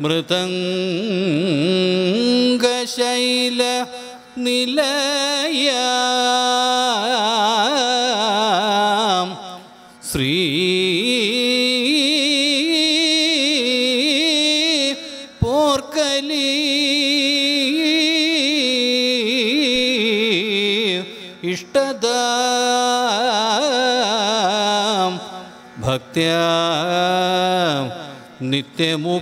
മൃതംഗശൈല നിലയ. ശ്രീ പോർക്കലി ഇഷ്ടദ. ഭക്ത്യ नित्यमुपास्महे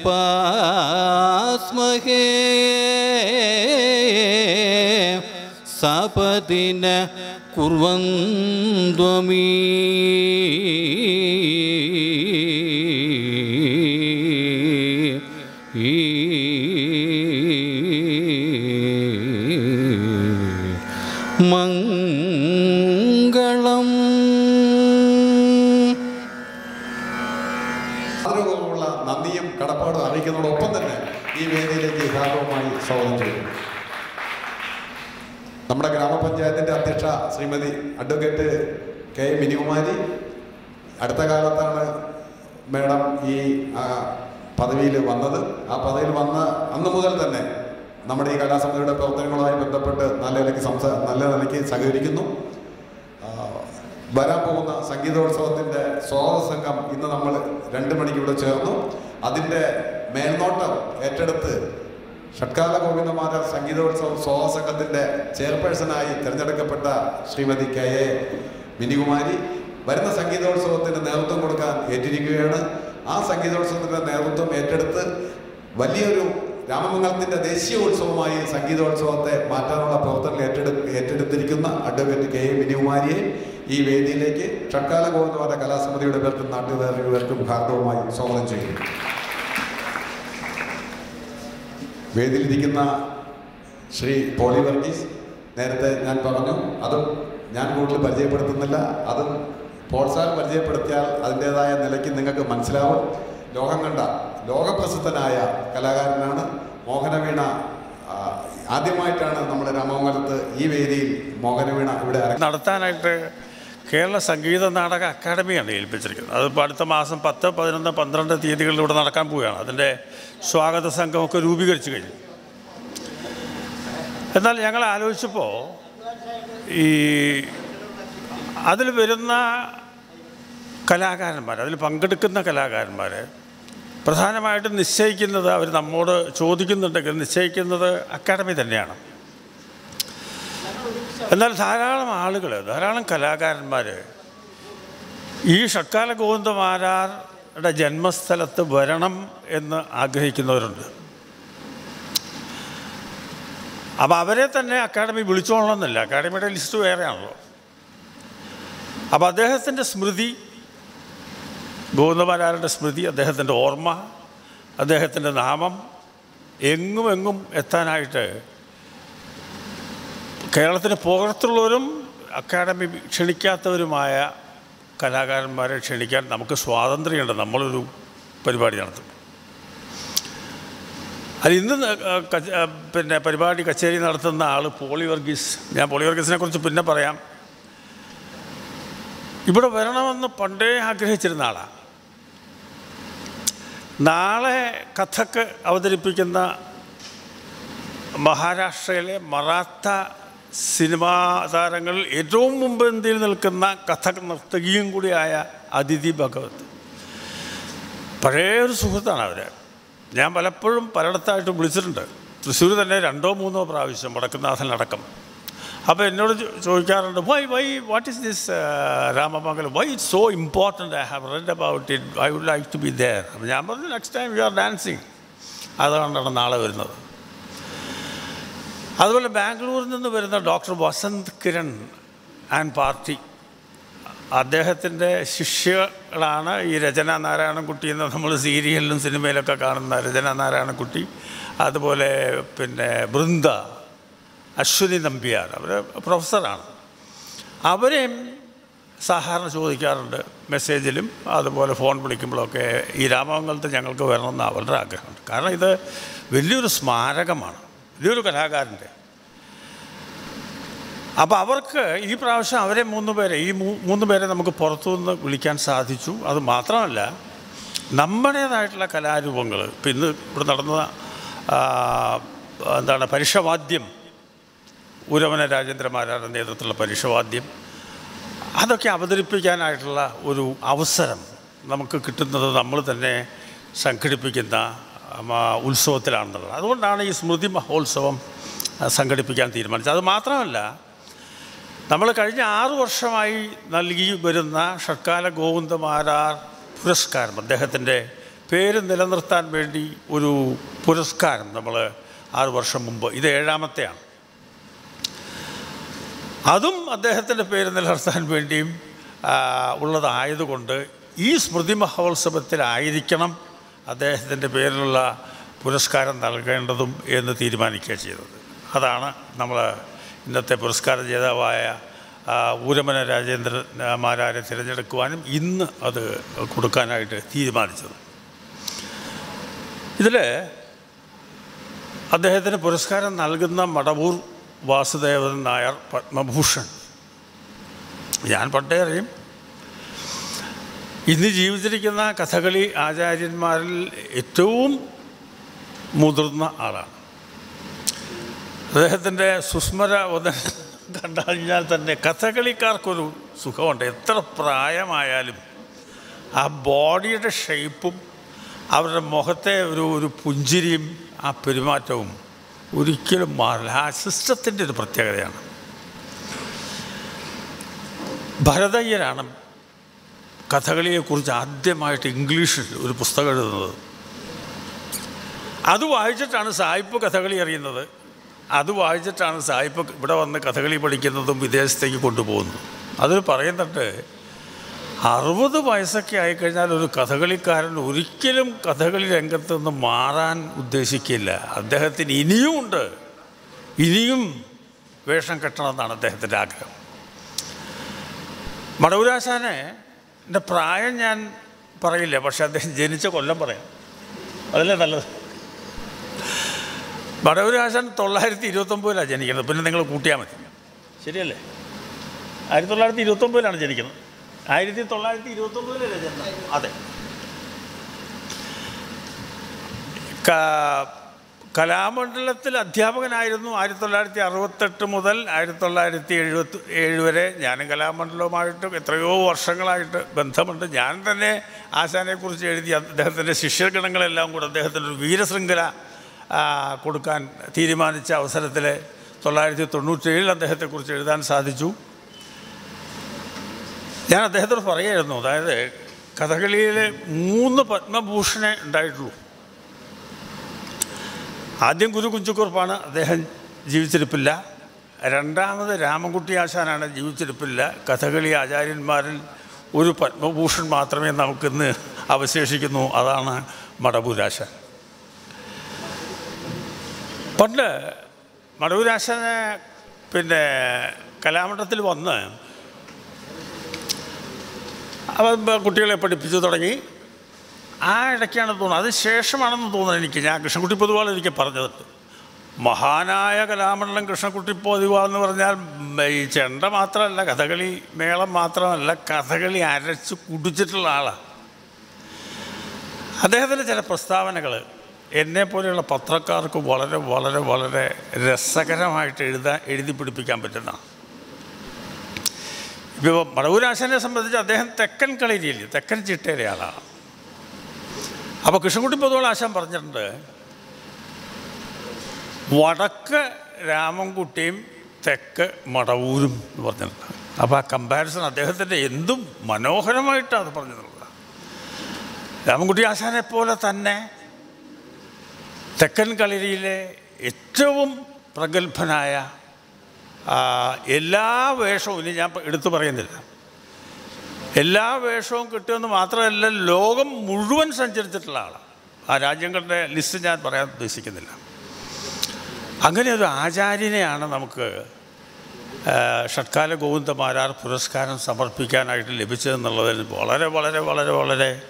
सपदि सापदिनं कुर्वमी ഈ വേദിയിലേക്ക് ഹാർദവുമായി സ്വാഗതം ചെയ്യുന്നു. നമ്മുടെ ഗ്രാമപഞ്ചായത്തിന്റെ അധ്യക്ഷ ശ്രീമതി അഡ്വക്കേറ്റ് കെ മിനികുമാരി അടുത്ത കാലത്താണ് മേഡം ഈ പദവിയിൽ വന്നത്. ആ പദവിയിൽ വന്ന അന്ന് മുതൽ തന്നെ നമ്മുടെ ഈ കലാസമിതിയുടെ പ്രവർത്തനങ്ങളുമായി ബന്ധപ്പെട്ട് നല്ല നിലയ്ക്ക് സംസാ നല്ല നിലയ്ക്ക് സഹകരിക്കുന്നു. വരാൻ പോകുന്ന സംഗീതോത്സവത്തിന്റെ സ്വാഗത സംഘം ഇന്ന് നമ്മൾ രണ്ട് മണിക്ക് ഇവിടെ ചേർന്നു. അതിന്റെ മേൽനോട്ടം ഏറ്റെടുത്ത് ഷട്കാല ഗോവിന്ദമാര സംഗീതോത്സവം സ്വാഗത സംഘത്തിന്റെ ചെയർപേഴ്സണായി തിരഞ്ഞെടുക്കപ്പെട്ട ശ്രീമതി കെ. എ. മിനികുമാരി വരുന്ന സംഗീതോത്സവത്തിന് നേതൃത്വം കൊടുക്കാൻ ഏറ്റിരിക്കുകയാണ്. ആ സംഗീതോത്സവത്തിന്റെ നേതൃത്വം ഏറ്റെടുത്ത് വലിയൊരു രാമമംഗലത്തിന്റെ ദേശീയ ഉത്സവമായി സംഗീതോത്സവത്തെ മാറ്റാനുള്ള പ്രവർത്തനങ്ങൾ ഏറ്റെടു ഏറ്റെടുത്തിരിക്കുന്ന അഡ്വക്കേറ്റ് കെ. എ. മിനികുമാരിയെ ഈ വേദിയിലേക്ക് ഷട്കാല ഗോവിന്ദമാര കലാസമിതിയുടെ പേർക്കും നാട്ടുകാരുടെ പേർക്കും ഹാർദവുമായി സ്വാഗതം ചെയ്യുന്നു. വേദിയിലിരിക്കുന്ന ശ്രീ പോളി വർഗീസ് നേരത്തെ ഞാൻ പറഞ്ഞു അതും ഞാൻ കൂടുതൽ പരിചയപ്പെടുത്തുന്നില്ല. അതും പോൾസാർ പരിചയപ്പെടുത്തിയാൽ അതിന്റേതായ നിലയ്ക്ക് നിങ്ങൾക്ക് മനസ്സിലാവും. ലോകം കണ്ട ലോകപ്രസിദ്ധനായ കലാകാരനാണ് മോഹനവീണ. ആദ്യമായിട്ടാണ് നമ്മുടെ രാമമംഗലത്ത് ഈ വേദിയിൽ മോഹനവീണ ഇവിടെ നടത്താനായിട്ട് കേരള സംഗീത നാടക അക്കാദമിയാണ് ഏൽപ്പിച്ചിരിക്കുന്നത്. അതിപ്പോൾ അടുത്ത മാസം പത്ത് പതിനൊന്ന് പന്ത്രണ്ട് തീയതികളിലൂടെ നടക്കാൻ പോവുകയാണ്. അതിന്റെ സ്വാഗത സംഘമൊക്കെ രൂപീകരിച്ചു കഴിഞ്ഞു. എന്നാൽ ഞങ്ങൾ ആലോചിച്ചപ്പോൾ ഈ അതിൽ വരുന്ന കലാകാരന്മാർ അതിൽ പങ്കെടുക്കുന്ന കലാകാരന്മാർ പ്രധാനമായിട്ടും നിശ്ചയിക്കുന്നത് അവർ നമ്മോട് ചോദിക്കുന്നുണ്ടെങ്കിൽ നിശ്ചയിക്കുന്നത് അക്കാദമി തന്നെയാണ്. എന്നാൽ ധാരാളം ആളുകൾ ധാരാളം കലാകാരന്മാർ ഈ ഷക്കാല ഗോവിന്ദമാരാരുടെ ജന്മസ്ഥലത്ത് വരണം എന്ന് ആഗ്രഹിക്കുന്നവരുണ്ട്. അപ്പോൾ അവരെ തന്നെ അക്കാഡമി വിളിച്ചോളണമെന്നില്ല. അക്കാഡമിയുടെ ലിസ്റ്റ് വേറെയാണല്ലോ. അപ്പോൾ അദ്ദേഹത്തിന്റെ സ്മൃതി ഗോവിന്ദമാരാരുടെ സ്മൃതി അദ്ദേഹത്തിന്റെ ഓർമ്മ അദ്ദേഹത്തിന്റെ നാമം എങ്ങും എങ്ങും എത്താനായിട്ട് കേരളത്തിന് പുറത്തുള്ളവരും അക്കാഡമി ക്ഷണിക്കാത്തവരുമായ കലാകാരന്മാരെ ക്ഷണിക്കാൻ നമുക്ക് സ്വാതന്ത്ര്യമുണ്ട്. നമ്മളൊരു പരിപാടി നടത്തും. അത് ഇന്ന് പിന്നെ പരിപാടി കച്ചേരി നടത്തുന്ന ആൾ പോളി വർഗീസ്. ഞാൻ പോളി വർഗീസിനെ കുറിച്ച് പിന്നെ പറയാം. ഇവിടെ വരണമെന്ന് പണ്ടേ ആഗ്രഹിച്ചിരുന്ന ആളാണ് നാളെ കഥക്ക് അവതരിപ്പിക്കുന്ന മഹാരാഷ്ട്രയിലെ മറാത്ത സിനിമാ താരങ്ങളിൽ ഏറ്റവും മുമ്പ് ഇന്ത്യയിൽ നിൽക്കുന്ന കഥക് നർത്തകിയും കൂടിയായ അതിഥി ഭഗവത്. പഴയ ഒരു സുഹൃത്താണ് അവർ ഞാൻ പലപ്പോഴും പലയിടത്തായിട്ട് വിളിച്ചിട്ടുണ്ട്. തൃശ്ശൂർ തന്നെ രണ്ടോ മൂന്നോ പ്രാവശ്യം വടക്കുന്നാഥനടക്കം അപ്പോൾ എന്നോട് ചോദിക്കാറുണ്ട് why why what is this Ramamangalam? Why it so important I have read about it I would like to be there ഞാൻ പറഞ്ഞു next time you are dancing അതുകൊണ്ടാണ് നാളെ വരുന്നത്. അതുപോലെ ബാംഗ്ലൂരിൽ നിന്ന് വരുന്ന doctor Vasant Kiran and party അദ്ദേഹത്തിന്റെ ശിഷ്യകളാണ് ഈ രചന നാരായണൻകുട്ടി എന്ന് നമ്മൾ സീരിയലിലും സിനിമയിലൊക്കെ കാണുന്ന രചന നാരായണൻകുട്ടി അതുപോലെ പിന്നെ ബൃന്ദ അശ്വതി നമ്പ്യാർ അവർ പ്രൊഫസറാണ്. അവരെയും സാധാരണ ചോദിക്കാറുണ്ട് മെസ്സേജിലും അതുപോലെ ഫോൺ വിളിക്കുമ്പോഴൊക്കെ ഈ രാമമംഗലത്ത് ഞങ്ങൾക്ക് വരണമെന്ന് അവരുടെ ആഗ്രഹമുണ്ട് കാരണം ഇത് വലിയൊരു സ്മാരകമാണ്. വലിയൊരു കലാകാരന്റെ. അപ്പോൾ അവർക്ക് ഈ പ്രാവശ്യം അവരെ മൂന്ന് പേരെ ഈ മൂന്ന് പേരെ നമുക്ക് പുറത്തുനിന്ന് വിളിക്കാൻ സാധിച്ചു. അത് മാത്രമല്ല നമ്മുടേതായിട്ടുള്ള കലാരൂപങ്ങൾ ഇപ്പം ഇന്ന് ഇവിടെ നടന്ന എന്താണ് പരുഷവാദ്യം ഉരവന രാജേന്ദ്രമാരാരുടെ നേതൃത്വത്തിലുള്ള പരുഷവാദ്യം. അതൊക്കെ അവതരിപ്പിക്കാനായിട്ടുള്ള ഒരു അവസരം നമുക്ക് കിട്ടുന്നത് നമ്മൾ തന്നെ സംഘടിപ്പിക്കുന്ന ഉത്സവത്തിലാണെന്നുള്ളത്. അതുകൊണ്ടാണ് ഈ സ്മൃതി മഹോത്സവം സംഘടിപ്പിക്കാൻ തീരുമാനിച്ചത്. അത് മാത്രമല്ല നമ്മൾ കഴിഞ്ഞ ആറു വർഷമായി നൽകി വരുന്ന ഷഡ്കാല ഗോവിന്ദമാരാർ പുരസ്കാരം അദ്ദേഹത്തിന്റെ പേര് നിലനിർത്താൻ വേണ്ടി ഒരു പുരസ്കാരം നമ്മൾ ആറു വർഷം മുമ്പ് ഇത് ഏഴാമത്തെയാണ്. അതും അദ്ദേഹത്തിന്റെ പേര് നിലനിർത്താൻ വേണ്ടിയും ഉള്ളതായതുകൊണ്ട് ഈ സ്മൃതി മഹോത്സവത്തിലായിരിക്കണം അദ്ദേഹത്തിന്റെ പേരിലുള്ള പുരസ്കാരം നൽകേണ്ടതും എന്ന് തീരുമാനിക്കുക ചെയ്തത്. അതാണ് നമ്മൾ ഇന്നത്തെ പുരസ്കാര ജേതാവായ ഊരമന രാജേന്ദ്രന്മാരാരെ തിരഞ്ഞെടുക്കുവാനും ഇന്ന് അത് കൊടുക്കാനായിട്ട് തീരുമാനിച്ചത്. ഇതിൽ അദ്ദേഹത്തിന് പുരസ്കാരം നൽകുന്ന മടവൂർ വാസുദേവൻ നായർ പത്മഭൂഷൺ. ഞാൻ പട്ടേ അറിയും ഇന്ന് ജീവിച്ചിരിക്കുന്ന കഥകളി ആചാര്യന്മാരിൽ ഏറ്റവും മുതിർന്ന ആളാണ്. അദ്ദേഹത്തിന്റെ സുസ്മര വദനം കണ്ടറിഞ്ഞാൽ തന്നെ കഥകളിക്കാർക്കൊരു സുഖമുണ്ട്. എത്ര പ്രായമായാലും ആ ബോഡിയുടെ ഷേപ്പും അവരുടെ മുഖത്തെ ഒരു ഒരു പുഞ്ചിരിയും ആ പെരുമാറ്റവും ഒരിക്കലും മാറില്ല. ആ സിസ്റ്റത്തിന്റെ ഒരു പ്രത്യേകതയാണ്. ഭരതയ്യരാണ് കഥകളിയെക്കുറിച്ച് ആദ്യമായിട്ട് ഇംഗ്ലീഷിൽ ഒരു പുസ്തകം എഴുതുന്നത്. അത് വായിച്ചിട്ടാണ് സായിപ്പ് കഥകളി അറിയുന്നത്. അത് വായിച്ചിട്ടാണ് സായിപ്പ് ഇവിടെ വന്ന് കഥകളി പഠിക്കുന്നതും വിദേശത്തേക്ക് കൊണ്ടുപോകുന്നതും. അതിൽ പറയുന്നുണ്ട് അറുപത് വയസ്സൊക്കെ ആയിക്കഴിഞ്ഞാൽ ഒരു കഥകളിക്കാരൻ ഒരിക്കലും കഥകളി രംഗത്ത് നിന്ന് മാറാൻ ഉദ്ദേശിക്കില്ല. അദ്ദേഹത്തിന് ഇനിയും ഉണ്ട്. ഇനിയും വേഷം കെട്ടണമെന്നാണ് അദ്ദേഹത്തിന്റെ ആഗ്രഹം. മടവൂരാശാനെ എന്റെ പ്രായം ഞാൻ പറയില്ല പക്ഷെ അദ്ദേഹം ജനിച്ച കൊല്ലം പറയാം. അതല്ലേ നല്ലത്? വടവരാശൻ തൊള്ളായിരത്തി ഇരുപത്തൊമ്പതിലാണ് ജനിക്കുന്നത്. പിന്നെ നിങ്ങൾ കൂട്ടിയാൽ മതി. ശരിയല്ലേ? ആയിരത്തി തൊള്ളായിരത്തി ഇരുപത്തൊമ്പതിലാണ് ജനിക്കുന്നത്. ആയിരത്തി തൊള്ളായിരത്തി ഇരുപത്തൊമ്പതിലല്ലേ ജനിക്കുന്നത് അതെ കലാമണ്ഡലത്തിൽ അധ്യാപകനായിരുന്നു ആയിരത്തി തൊള്ളായിരത്തി അറുപത്തെട്ട് മുതൽ ആയിരത്തി തൊള്ളായിരത്തി എഴുപത്തി ഏഴ് വരെ. ഞാനും കലാമണ്ഡലവുമായിട്ട് എത്രയോ വർഷങ്ങളായിട്ട് ബന്ധമുണ്ട്. ഞാൻ തന്നെ ആശാനെക്കുറിച്ച് എഴുതി അദ്ദേഹത്തിന്റെ ശിഷ്യഗണങ്ങളെല്ലാം കൂടെ അദ്ദേഹത്തിന്റെ ഒരു വീരശൃംഖല കൊടുക്കാൻ തീരുമാനിച്ച അവസരത്തിൽ തൊള്ളായിരത്തി തൊണ്ണൂറ്റേഴിൽ അദ്ദേഹത്തെക്കുറിച്ച് എഴുതാൻ സാധിച്ചു. ഞാൻ അദ്ദേഹത്തോട് പറയായിരുന്നു അതായത് കഥകളിയിലെ മൂന്ന് പത്മഭൂഷണേ ഉണ്ടായിട്ടുള്ളൂ. ആദ്യം ഗുരു കുഞ്ചുക്കുറുപ്പാണ് അദ്ദേഹം ജീവിച്ചിരിപ്പില്ല. രണ്ടാമത് രാമൻകുട്ടി ആശാനാണ് ജീവിച്ചിരിപ്പില്ല. കഥകളി ആചാര്യന്മാരിൽ ഒരു പത്മഭൂഷൺ മാത്രമേ നമുക്കിന്ന് അവശേഷിക്കുന്നു. അതാണ് മടവൂരാശാൻ പണ്ട് മടവൂരാശാനെ പിന്നെ കലാമണ്ഡലത്തിൽ വന്ന് അവ കുട്ടികളെ പഠിപ്പിച്ചു തുടങ്ങി. ആ ഇടയ്ക്കാണ് തോന്നുന്നത്. അതിന് ശേഷമാണെന്ന് തോന്നുന്നത് എനിക്ക്. ഞാൻ കൃഷ്ണൻകുട്ടി പൊതുവാൾ എനിക്ക് പറഞ്ഞത്. മഹാനായ കലാമണ്ഡലം കൃഷ്ണൻകുട്ടി പൊതുവാ എന്ന് പറഞ്ഞാൽ ഈ ചെണ്ട മാത്രമല്ല കഥകളി മേളം മാത്രമല്ല കഥകളി അരച്ച് കുടിച്ചിട്ടുള്ള ആളാണ് അദ്ദേഹത്തിന്റെ ചില പ്രസ്താവനകൾ എന്നെ പോലെയുള്ള പത്രക്കാർക്ക് വളരെ വളരെ വളരെ രസകരമായിട്ട് എഴുതാൻ എഴുതി പിടിപ്പിക്കാൻ പറ്റുന്ന. ഇപ്പോൾ മടവൂരാശാനെ സംബന്ധിച്ച് അദ്ദേഹം തെക്കൻ കളരിയിൽ തെക്കൻ ചിട്ടയിലെ ആളാണ്. അപ്പോൾ കൃഷ്ണൻകുട്ടി പൊതുവെ ആശാൻ പറഞ്ഞിട്ടുണ്ട് വടക്ക് രാമൻകുട്ടിയും തെക്ക് മടവൂരും എന്ന് പറഞ്ഞിട്ടുണ്ട്. അപ്പോൾ ആ കമ്പാരിസൺ അദ്ദേഹത്തിന്റെ എന്തും മനോഹരമായിട്ടാണ് അത് പറഞ്ഞിട്ടുള്ളത്. രാമൻകുട്ടി ആശാനെ പോലെ തന്നെ തെക്കൻ കളരിയിലെ ഏറ്റവും പ്രഗത്ഭനായ എല്ലാ വേഷവും ഇനി ഞാൻ എടുത്തു പറയുന്നില്ല. എല്ലാ വേഷവും കിട്ടുമെന്ന് മാത്രമല്ല ലോകം മുഴുവൻ സഞ്ചരിച്ചിട്ടുള്ള ആളാണ് ആ രാജ്യങ്ങളുടെ ലിസ്റ്റ് ഞാൻ പറയാൻ ഉദ്ദേശിക്കുന്നില്ല. അങ്ങനെ ഒരു ആചാര്യനെയാണ് നമുക്ക് ഷട്കാല ഗോവിന്ദമാരാർ പുരസ്കാരം സമർപ്പിക്കാനായിട്ട് ലഭിച്ചതെന്നുള്ളതിൽ വളരെ വളരെ വളരെ വളരെ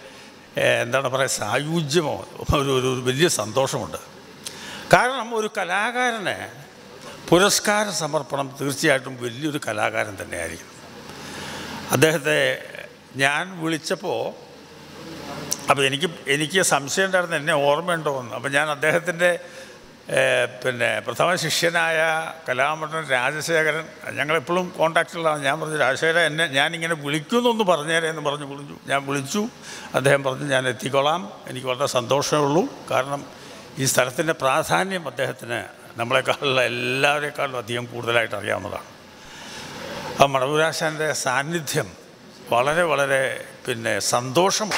എന്താണ് പറയുക സായുജ്യമോ ഒരു ഒരു വലിയ സന്തോഷമുണ്ട്. കാരണം ഒരു കലാകാരന് പുരസ്കാര സമർപ്പണം തീർച്ചയായിട്ടും വലിയൊരു കലാകാരൻ തന്നെയായിരിക്കും അദ്ദേഹത്തെ ഞാൻ വിളിച്ചപ്പോൾ അപ്പോൾ എനിക്ക് എനിക്ക് സംശയം ഉണ്ടായിരുന്നു എന്നെ ഓർമ്മയുണ്ടോ എന്ന്. അപ്പോൾ ഞാൻ അദ്ദേഹത്തിന്റെ പിന്നെ പ്രഥമ ശിഷ്യനായ കലാമണ്ഡൻ രാജശേഖരൻ ഞങ്ങളെപ്പോഴും കോണ്ടാക്റ്റിലാണ് ഞാൻ പറഞ്ഞു രാജശേഖരൻ എന്നെ ഞാനിങ്ങനെ വിളിക്കുമെന്നൊന്ന് പറഞ്ഞേരെ എന്ന് പറഞ്ഞു വിളിച്ചു. ഞാൻ വിളിച്ചു. അദ്ദേഹം പറഞ്ഞു ഞാൻ എത്തിക്കൊള്ളാം എനിക്ക് വളരെ സന്തോഷമേ ഉള്ളൂ. കാരണം ഈ സ്ഥലത്തിന്റെ പ്രാധാന്യം അദ്ദേഹത്തിന് നമ്മളെക്കാളുള്ള എല്ലാവരെക്കാളും അധികം കൂടുതലായിട്ട് അറിയാവുന്നതാണ്. ആ സാന്നിധ്യം വളരെ വളരെ പിന്നെ സന്തോഷം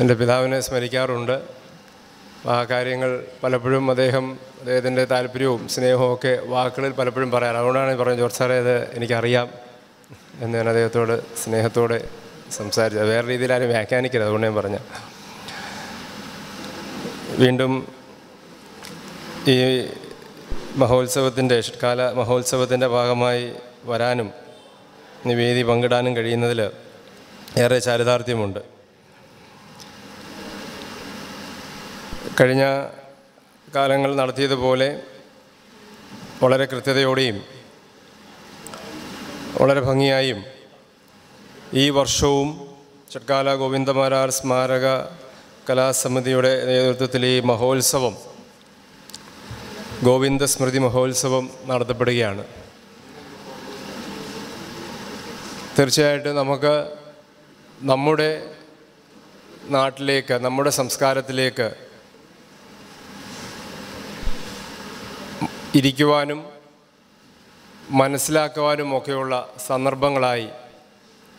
എന്റെ പിതാവിനെ സ്മരിക്കാറുണ്ട്. ആ കാര്യങ്ങൾ പലപ്പോഴും അദ്ദേഹം അദ്ദേഹത്തിന്റെ താല്പര്യവും സ്നേഹവും ഒക്കെ വാക്കുകളിൽ പലപ്പോഴും പറയാറ്. അതുകൊണ്ടാണ് പറഞ്ഞത് ജോർജ് സാറേ അത് എനിക്കറിയാം എന്ന് ഞാൻ അദ്ദേഹത്തോട് സ്നേഹത്തോടെ സംസാരിച്ചത് വേറെ രീതിയിൽ ആരും വ്യാഖ്യാനിക്കരുത് അതുകൊണ്ട് ഞാൻ പറഞ്ഞ വീണ്ടും ഈ മഹോത്സവത്തിന്റെ ഷ്കാല മഹോത്സവത്തിന്റെ ഭാഗമായി വരാനും വേദി പങ്കിടാനും കഴിയുന്നതിൽ ഏറെ ചാരിതാർത്ഥ്യമുണ്ട്. കഴിഞ്ഞ കാലങ്ങൾ നടത്തിയതുപോലെ വളരെ കൃത്യതയോടെയും വളരെ ഭംഗിയായും ഈ വർഷവും ചട്കാല ഗോവിന്ദമാരാർ സ്മാരക കലാസമിതിയുടെ നേതൃത്വത്തിൽ ഈ മഹോത്സവം ഗോവിന്ദ സ്മൃതി മഹോത്സവം നടത്തപ്പെടുകയാണ്. തീർച്ചയായിട്ടും നമുക്ക് നമ്മുടെ നാട്ടിലേക്ക് നമ്മുടെ സംസ്കാരത്തിലേക്ക് ഇരിക്കുവാനും മനസ്സിലാക്കുവാനും ഒക്കെയുള്ള സന്ദർഭങ്ങളായി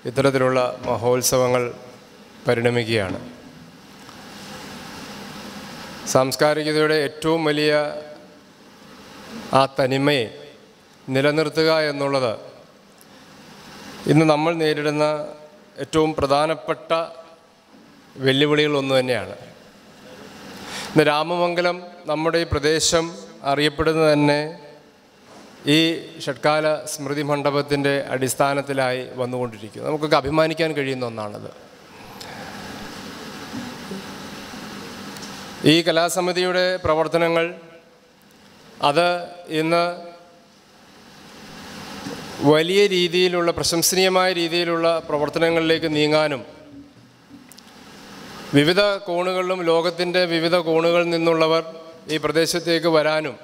ഇത്തരത്തിലുള്ള മഹോത്സവങ്ങൾ പരിണമിക്കുകയാണ്. സാംസ്കാരികതയുടെ ഏറ്റവും വലിയ ആ തനിമയെ നിലനിർത്തുക എന്നുള്ളത് ഇന്ന് നമ്മൾ നേരിടുന്ന ഏറ്റവും പ്രധാനപ്പെട്ട വെല്ലുവിളികളൊന്നു തന്നെയാണ് ഇന്ന് രാമമംഗലം നമ്മുടെ ഈ പ്രദേശം അറിയപ്പെടുന്നത് തന്നെ ഈ ഷഡ്കാല സ്മൃതി മണ്ഡപത്തിന്റെ അടിസ്ഥാനത്തിലായി വന്നുകൊണ്ടിരിക്കുന്നു. നമുക്കൊക്കെ അഭിമാനിക്കാൻ കഴിയുന്ന ഒന്നാണത്. ഈ കലാസമിതിയുടെ പ്രവർത്തനങ്ങൾ അത് ഇന്ന് വലിയ രീതിയിലുള്ള പ്രശംസനീയമായ രീതിയിലുള്ള പ്രവർത്തനങ്ങളിലേക്ക് നീങ്ങാനും വിവിധ കോണുകളിലും ലോകത്തിന്റെ വിവിധ കോണുകളിൽ നിന്നുള്ളവർ ഈ പ്രദേശത്തേക്ക് വരാനും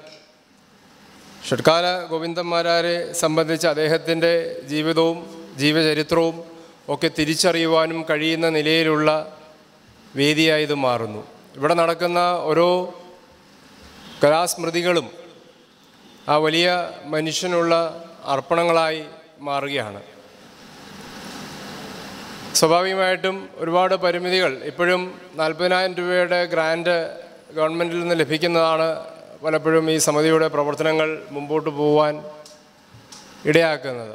ഷഡ്കാല ഗോവിന്ദന്മാരെ സംബന്ധിച്ച് അദ്ദേഹത്തിന്റെ ജീവിതവും ജീവചരിത്രവും ഒക്കെ തിരിച്ചറിയുവാനും കഴിയുന്ന നിലയിലുള്ള വേദിയായി ഇത് മാറുന്നു. ഇവിടെ നടക്കുന്ന ഓരോ കലാസ്മൃതികളും ആ വലിയ മനുഷ്യനുള്ള അർപ്പണങ്ങളായി മാറുകയാണ്. സ്വാഭാവികമായിട്ടും ഒരുപാട് പരിമിതികൾ ഇപ്പോഴും നാൽപ്പതിനായിരം രൂപയുടെ ഗ്രാൻഡ് ഗവൺമെന്റിൽ നിന്ന് ലഭിക്കുന്നതാണ് പലപ്പോഴും ഈ സമിതിയുടെ പ്രവർത്തനങ്ങൾ മുമ്പോട്ട് പോവാൻ ഇടയാക്കുന്നത്.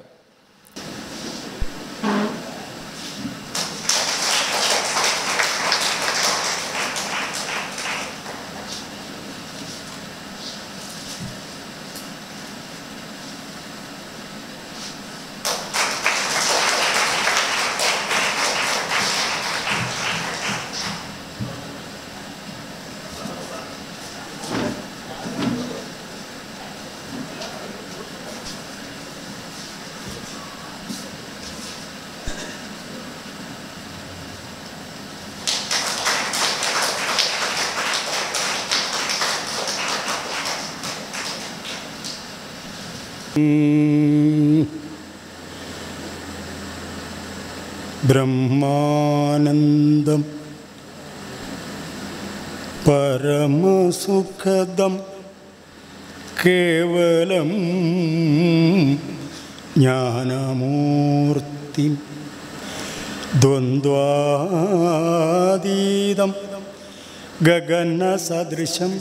പരമസുഖദം കേവലം ജ്ഞാനമൂർത്തി ദ്വന്ദ്വാതീതം ഗഗനസദൃശം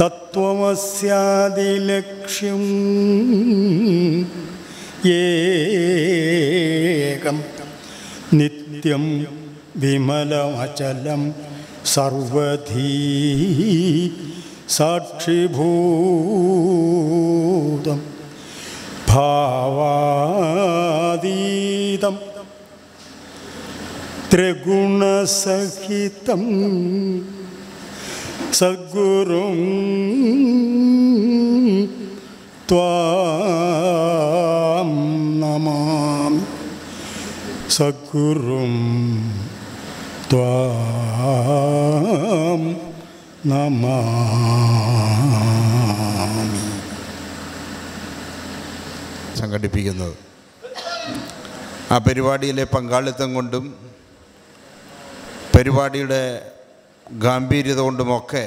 തത്വമസ്യാദിലക്ഷ്യം ഏകം നിത്യം വിമലമചലം സർവധീ സാക്ഷിഭൂതം ഭാവാതീതം ത്രിഗുണസഹിതം സദ്ഗുരും ത്വാം നമാമി. സദ്ഗുരും ത്വാം സംഘടിപ്പിക്കുന്നത്. ആ പരിപാടിയിലെ പങ്കാളിത്തം കൊണ്ടും പരിപാടിയുടെ ഗാംഭീര്യത കൊണ്ടുമൊക്കെ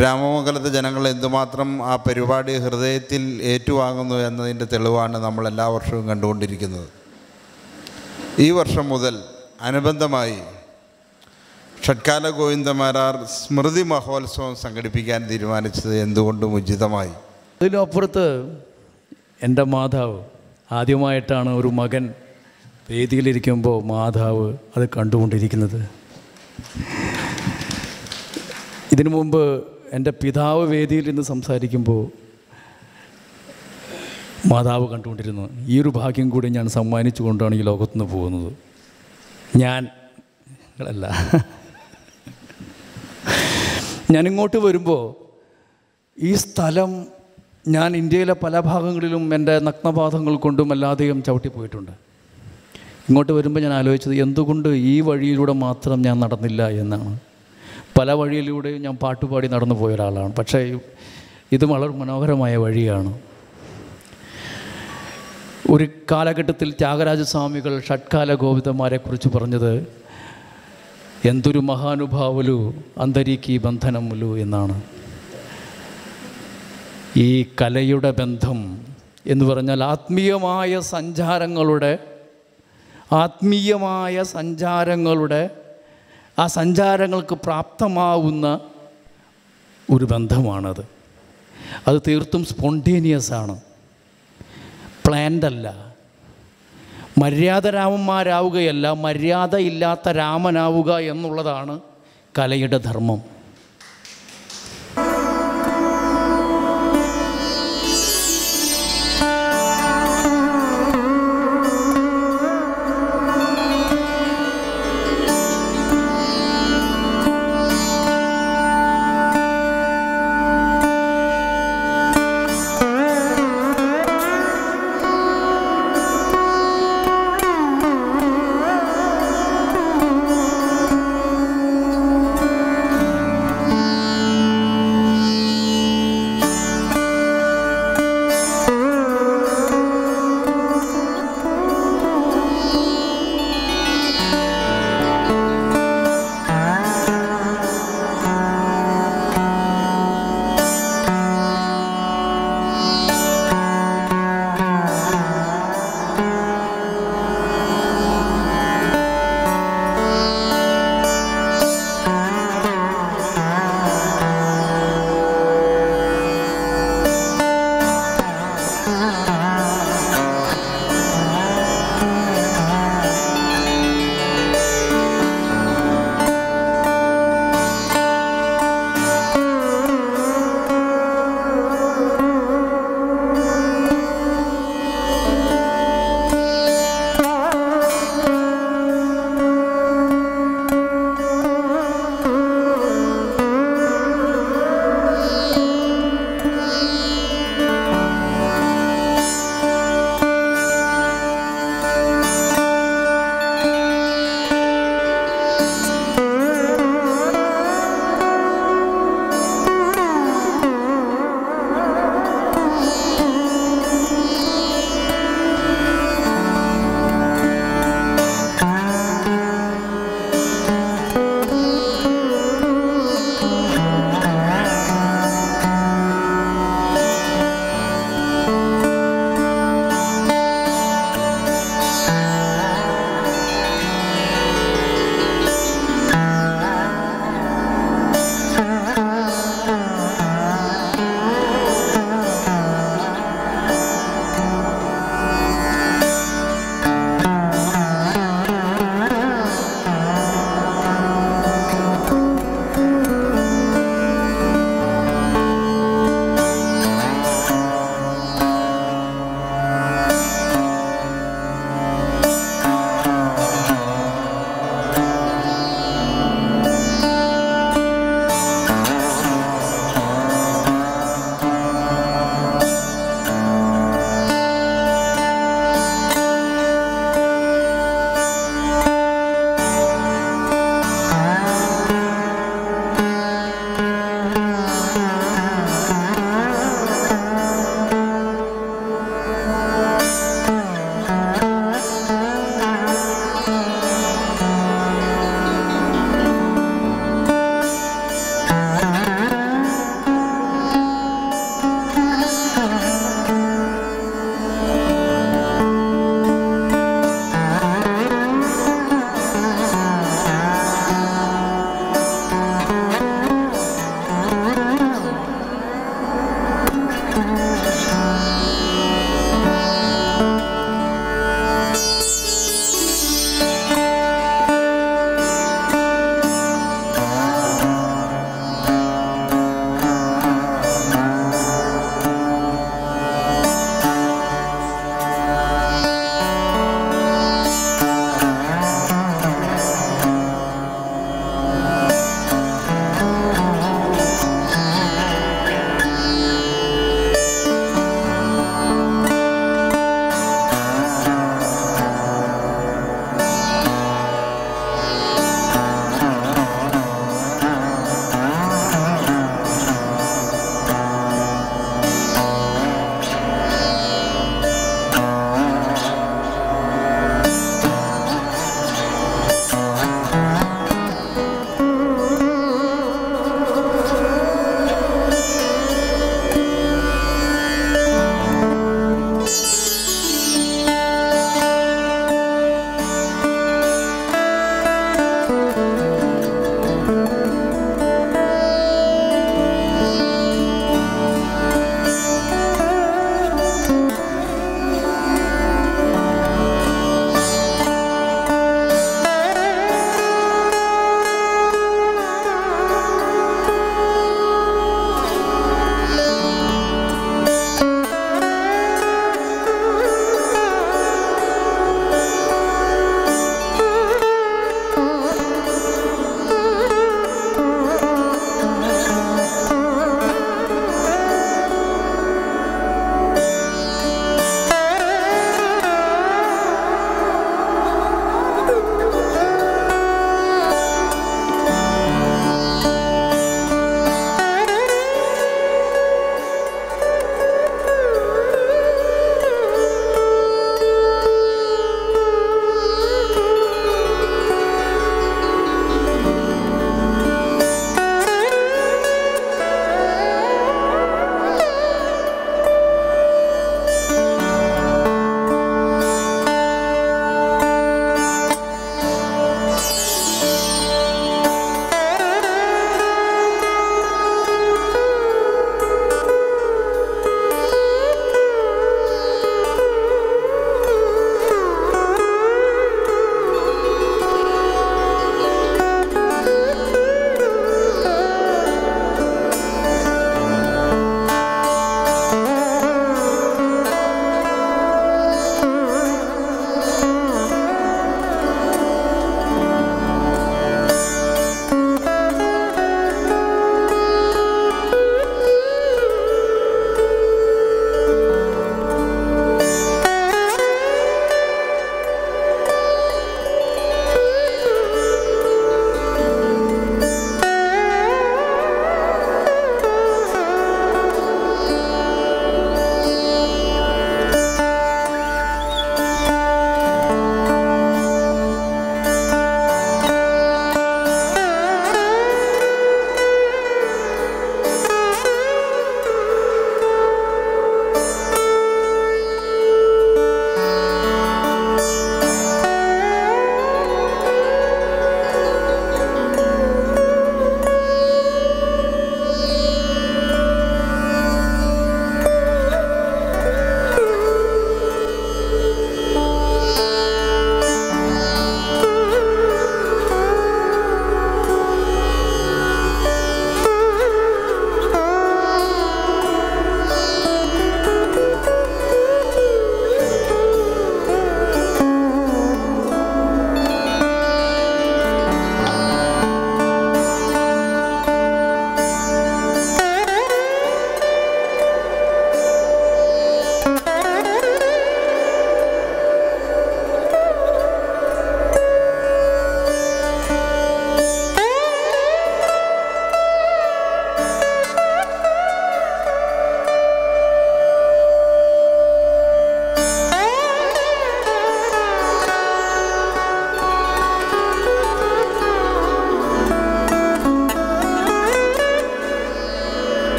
രാമമംഗലത്തെ ജനങ്ങൾ എന്തുമാത്രം ആ പരിപാടി ഹൃദയത്തിൽ ഏറ്റുവാങ്ങുന്നു എന്നതിന്റെ തെളിവാണ് നമ്മൾ എല്ലാ വർഷവും കണ്ടുകൊണ്ടിരിക്കുന്നത്. ഈ വർഷം മുതൽ അനുബന്ധമായി ഷഡ്കാല ഗോവിന്ദമാരാർ സ്മൃതി മഹോത്സവം സംഘടിപ്പിക്കാൻ തീരുമാനിച്ചത് എന്തുകൊണ്ടും ഉചിതമായി? അതിലപ്പുറത്ത് എന്റെ മാതാവ് ആദ്യമായിട്ടാണ് ഒരു മകൻ വേദിയിലിരിക്കുമ്പോൾ മാതാവ് അത് കണ്ടുകൊണ്ടിരിക്കുന്നത്. ഇതിനു മുമ്പ് എന്റെ പിതാവ് വേദിയിൽ നിന്ന് സംസാരിക്കുമ്പോൾ മാതാവ് കണ്ടുകൊണ്ടിരുന്നു. ഈ ഒരു ഭാഗ്യം കൂടി ഞാൻ സമ്മാനിച്ചുകൊണ്ടാണ് ഈ ലോകത്തുനിന്ന് പോകുന്നത്. ഞാൻ അല്ല ഞാനിങ്ങോട്ട് വരുമ്പോൾ ഈ സ്ഥലം ഞാൻ ഇന്ത്യയിലെ പല ഭാഗങ്ങളിലും എന്റെ നഗ്നപാതങ്ങൾ കൊണ്ടും അല്ലാതെയും ചവിട്ടിപ്പോയിട്ടുണ്ട് ഇങ്ങോട്ട് വരുമ്പോൾ ഞാൻ ആലോചിച്ചത് എന്തുകൊണ്ട് ഈ വഴിയിലൂടെ മാത്രം ഞാൻ നടന്നില്ല എന്നാണ്. പല വഴിയിലൂടെയും ഞാൻ പാട്ടുപാടി നടന്നു പോയ ഒരാളാണ്. പക്ഷേ ഇത് വളരെ മനോഹരമായ വഴിയാണ്. ഒരു കാലഘട്ടത്തിൽ ത്യാഗരാജസ്വാമികൾ ഷഡ്കാല ഗോവിന്ദന്മാരെക്കുറിച്ച് പറഞ്ഞത് എന്തൊരു മഹാനുഭാവുലു അന്തരീക്കി ബന്ധനമുലു എന്നാണ്. ഈ കലയുടെ ബന്ധം എന്ന് പറഞ്ഞാൽ ആത്മീയമായ സഞ്ചാരങ്ങളുടെ ആത്മീയമായ സഞ്ചാരങ്ങളുടെ ആ സഞ്ചാരങ്ങൾക്ക് പ്രാപ്തമാവുന്ന ഒരു ബന്ധമാണത്. അത് തീർത്തും സ്പോണ്ടേനിയസ് ആണ് പ്ലാൻഡ് അല്ല മര്യാദ രാമന്മാരാവുകയല്ല മര്യാദയില്ലാത്ത രാമനാവുക എന്നുള്ളതാണ് കലയുടെ ധർമ്മം.